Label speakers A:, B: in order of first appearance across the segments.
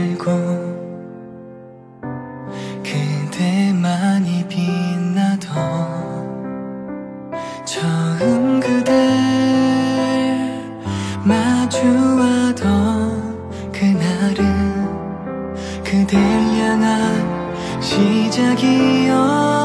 A: 들고 그대만이 빛나던 처음 그댈 마주하던 그날은 그댈 향한 시작이었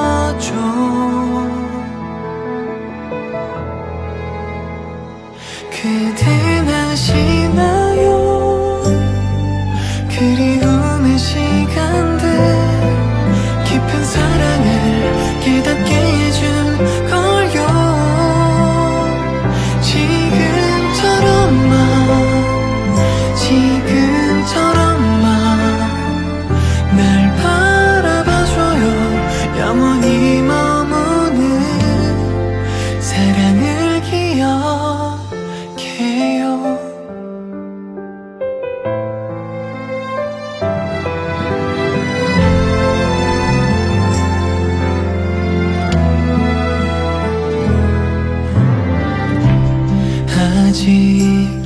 A: 记忆。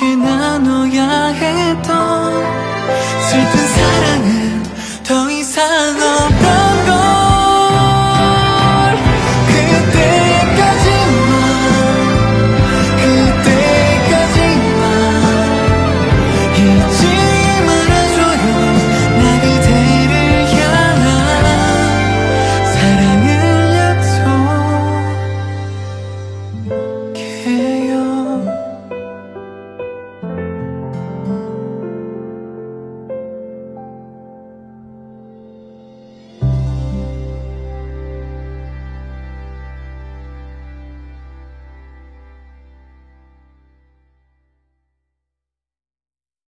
A: 함께 나눠야 했던 슬픈 사랑은 더 이상 없던 걸. 그때까지만 그때까지만 잊지 말아줘요 나 그대를 향한 사랑을 약속.